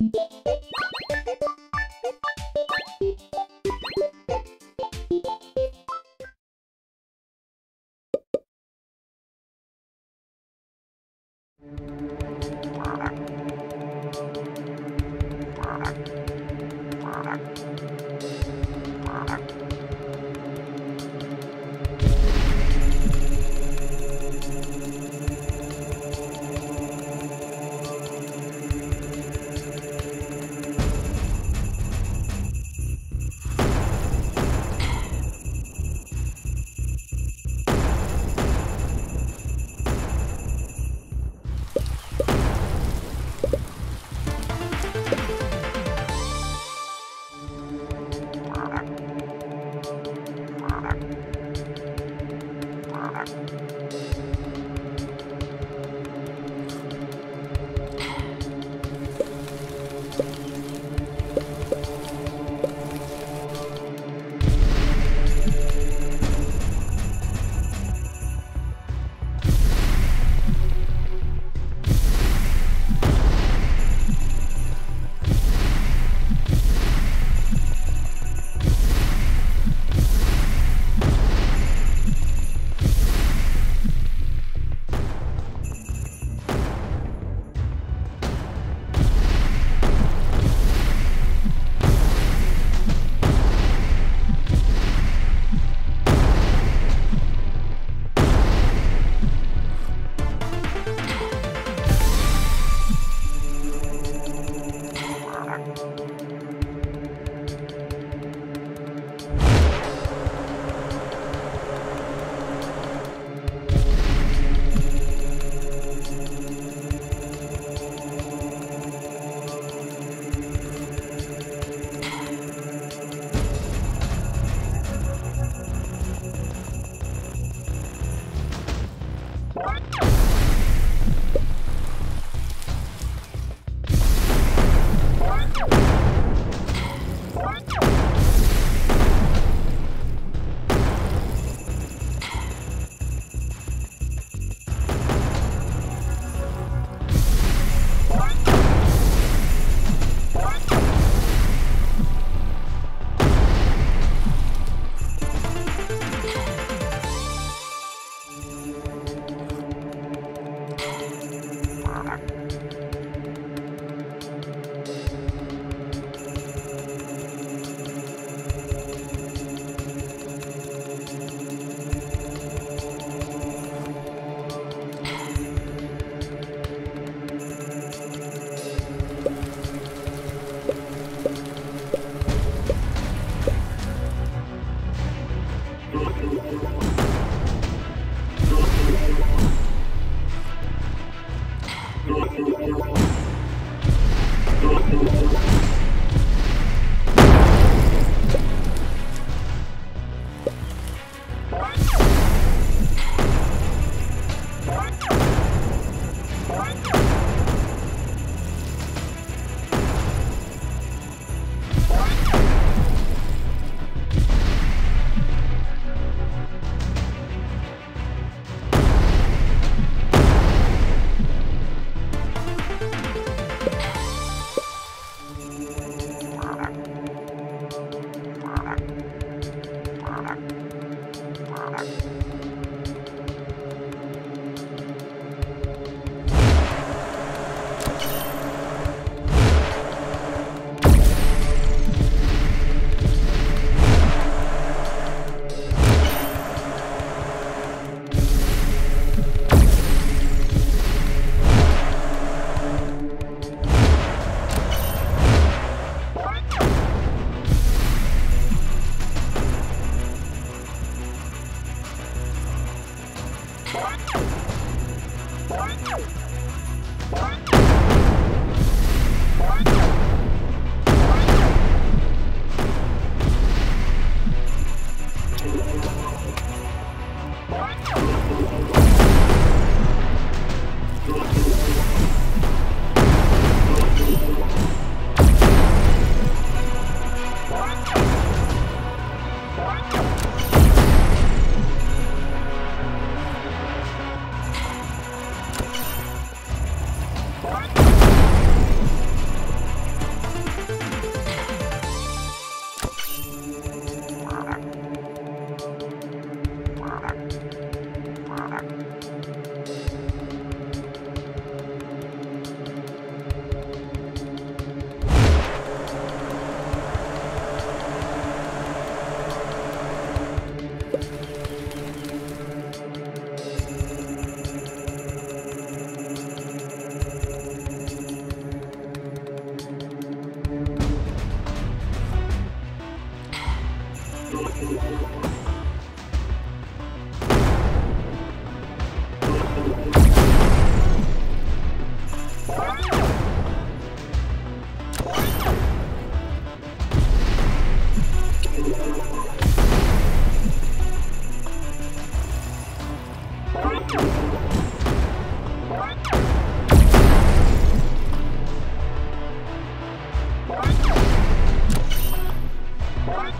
you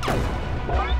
Oh!